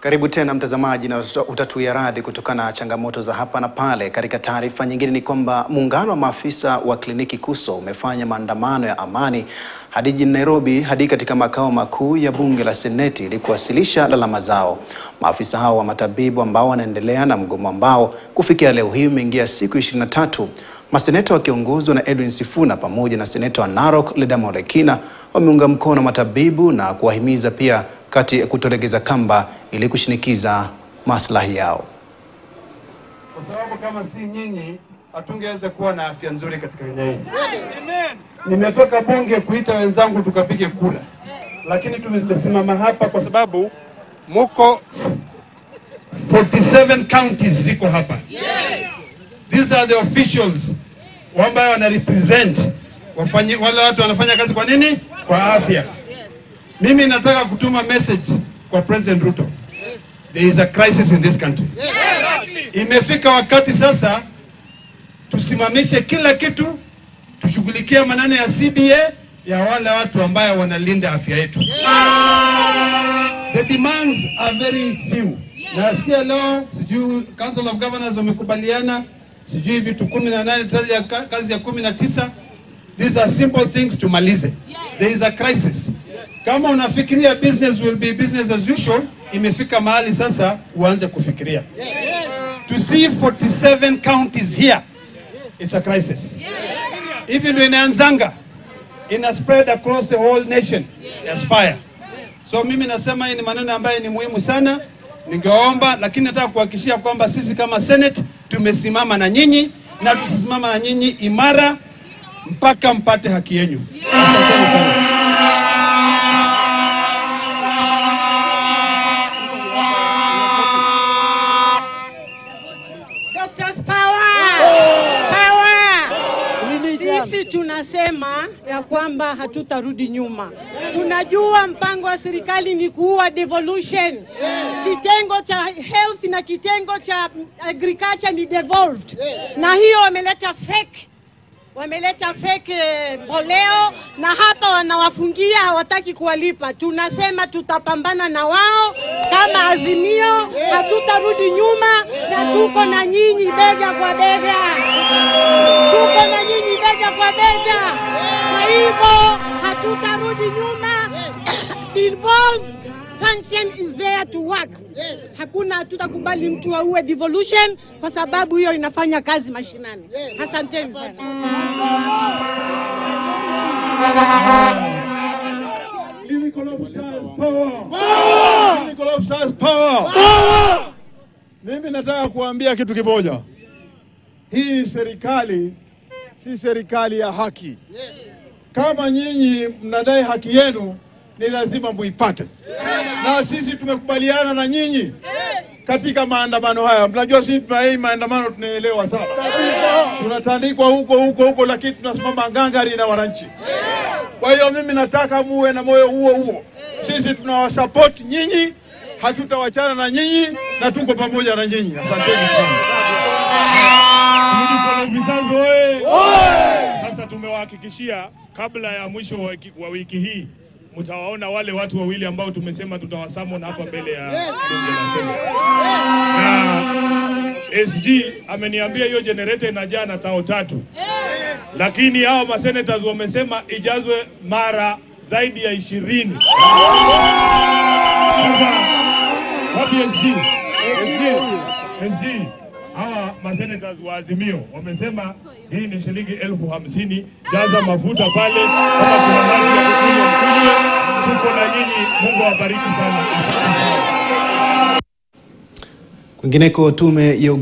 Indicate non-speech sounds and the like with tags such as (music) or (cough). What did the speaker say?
Karibu tena mtazamaji, na utatuia radhi kutokana na changamoto za hapa na pale. Katika taarifa nyingine ni kwamba muungano wa maafisa wa kliniki KUSO umefanya maandamano ya amani hadi jijini Nairobi hadi katika makao makuu ya bunge la Seneti ili kuwasilisha lalama zao. Maafisa hao wa matabibu ambao wanaendelea na mgomo ambao kufikia leo hii umeingia siku 23. Maseneta wakiongozwa na Edwin Sifuna pamoja na seneta wa Narok Ledama Olekina wameunga mkono matabibu na kuwahimiza pia kati kutolegeza kamba ili kushinikiza maslahi yao. kwa sababu kama si nyinyi hatungeweza kuwa na afya nzuri katika hii. Nimetoka bunge kuita wenzangu tukapige kura, lakini tumesimama hapa kwa sababu muko 47 counties ziko hapa. These are the officials ambao wana represent wafanyi, wale watu wanafanya kazi kwa nini? Kwa afya. Mimi nataka kutuma message kwa President Ruto. There is a crisis in this country. Imefika wakati sasa tusimamishe kila kitu, tushughulikie maneno ya CBA ya wale watu ambayo wanalinda afya yetu. The demands are very few. Nasikia leo sijui Council of Governors wamekubaliana sijui vitu kumi na nane ya kazi ya kumi na tisa. These are simple things tumalize. There is a crisis. Kama unafikiria business will be business as usual, imefika mahali sasa uanze kufikiria. To see 47 counties here, it's a crisis. Hivi ndio inaanzanga, ina spread across the whole nation as fire. So mimi nasema hii ni maneno ambayo ni muhimu sana, ningeomba, lakini nataka kuhakikishia kwamba sisi kama Senate tumesimama na nyinyi na tutasimama na nyinyi imara mpaka mpate haki yenu. Tunasema ya kwamba hatutarudi nyuma. Tunajua mpango wa serikali ni kuua devolution. Kitengo cha health na kitengo cha agriculture ni devolved, na hiyo wameleta fake wameleta feke eh, mboleo na hapa wanawafungia, hawataki kuwalipa. Tunasema tutapambana na wao kama Azimio, hatutarudi nyuma na tuko na nyinyi bega kwa bega, tuko na nyinyi bega kwa bega. Kwa hivyo hatutarudi nyuma. (coughs) function is there to work. Hakuna, hatutakubali mtu auwe devolution kwa sababu hiyo inafanya kazi mashinani. Asanteni sana. Mimi nataka kuambia kitu kimoja. Hii serikali si serikali ya haki. Kama nyinyi mnadai haki yenu, ni lazima muipate, na sisi tumekubaliana na nyinyi katika maandamano haya. Mnajua sisi tuna hii maandamano tunaelewa sana, tunatandikwa huko huko huko, lakini tunasimama ngangari na wananchi. Kwa hiyo mimi nataka muwe na moyo huo huo. Sisi tunawasapoti nyinyi, hatutawachana na nyinyi na tuko pamoja na nyinyi. Asanteni sana. Sasa tumewahakikishia kabla ya mwisho wa wiki hii mtawaona wale watu wawili ambao tumesema tutawasamon hapa mbele ya bunge la Senate. Na SG ameniambia hiyo generator inajaa na tao tatu, lakini hao masenators wamesema ijazwe mara zaidi ya ishirini. Hawa masenators wa Azimio wamesema hii ni shilingi elfu hamsini. Jaza mafuta pale, kama kuna Mungu awabariki sana. Kwingineko, tume ya